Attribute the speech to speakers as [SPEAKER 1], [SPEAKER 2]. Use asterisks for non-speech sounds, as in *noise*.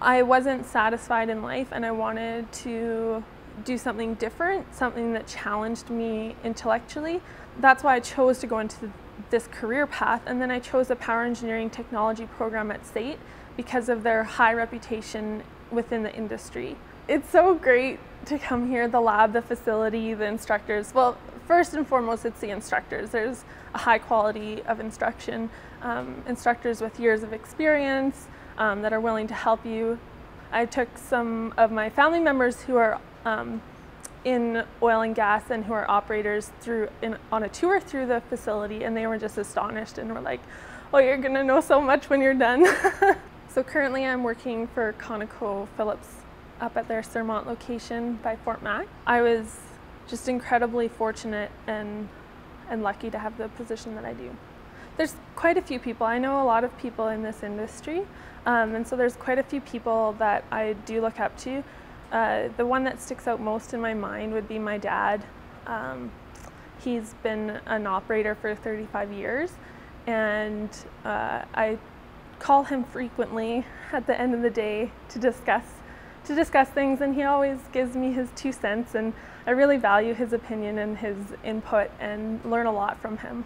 [SPEAKER 1] I wasn't satisfied in life and I wanted to do something different, something that challenged me intellectually. That's why I chose to go into this career path and then I chose a power engineering technology program at SAIT because of their high reputation within the industry. It's so great to come here, the lab, the facility, the instructors. Well, first and foremost, it's the instructors. There's a high quality of instruction, um, instructors with years of experience um, that are willing to help you. I took some of my family members who are um, in oil and gas and who are operators through in, on a tour through the facility and they were just astonished and were like, oh, you're gonna know so much when you're done. *laughs* so currently I'm working for ConocoPhillips up at their Surmont location by Fort Mac. I was just incredibly fortunate and, and lucky to have the position that I do. There's quite a few people. I know a lot of people in this industry, um, and so there's quite a few people that I do look up to. Uh, the one that sticks out most in my mind would be my dad. Um, he's been an operator for 35 years, and uh, I call him frequently at the end of the day to discuss to discuss things, and he always gives me his two cents, and I really value his opinion and his input, and learn a lot from him.